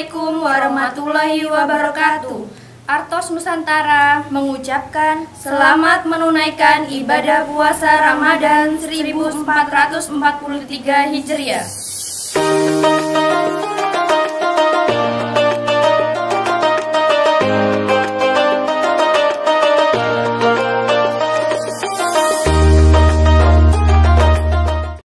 Assalamualaikum warahmatullahi wabarakatuh. Artos Nusantara mengucapkan selamat menunaikan ibadah puasa Ramadan 1443 Hijriah.